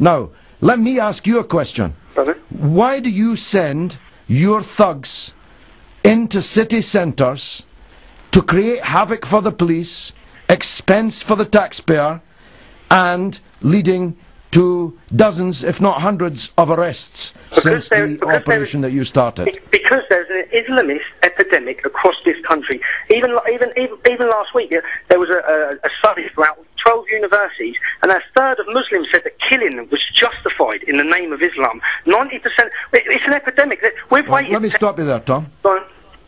Now, let me ask you a question. Brother? Why do you send your thugs into city centres to create havoc for the police, expense for the taxpayer, and leading to dozens, if not hundreds, of arrests since there- the because there- operation that you started? Because there's an Islamist epidemic across this country. Even even even, even last week, there was a, a, a study throughout 12 universities, and a third of Muslims said that killing was justified in the name of Islam. 90%. It's an epidemic. We've Well, waited. let me stop you there, Tom. Go on.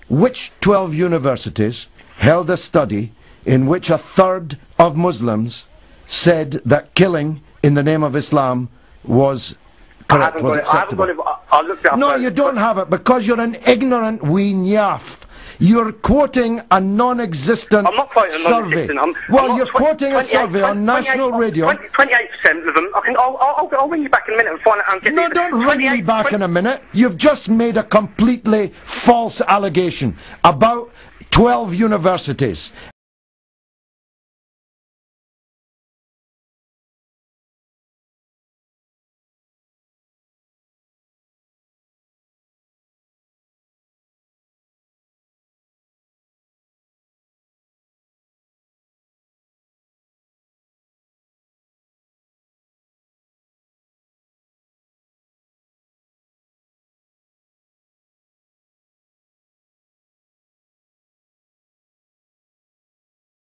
Which 12 universities held a study in which a third of Muslims said that killing in the name of Islam was I correct, haven't was got it. I haven't got it. I I looked it up. No, you don't have it because you're an ignorant wee. You're quoting a non-existent I'm not quoting a survey. non-existent. I'm, well, you're quoting a 28 survey on national radio. 28% of them. I can. I'll, I'll, I'll ring you back in a minute and find out. And get No, don't ring me back 20 in a minute. You've just made a completely false allegation about 12 universities.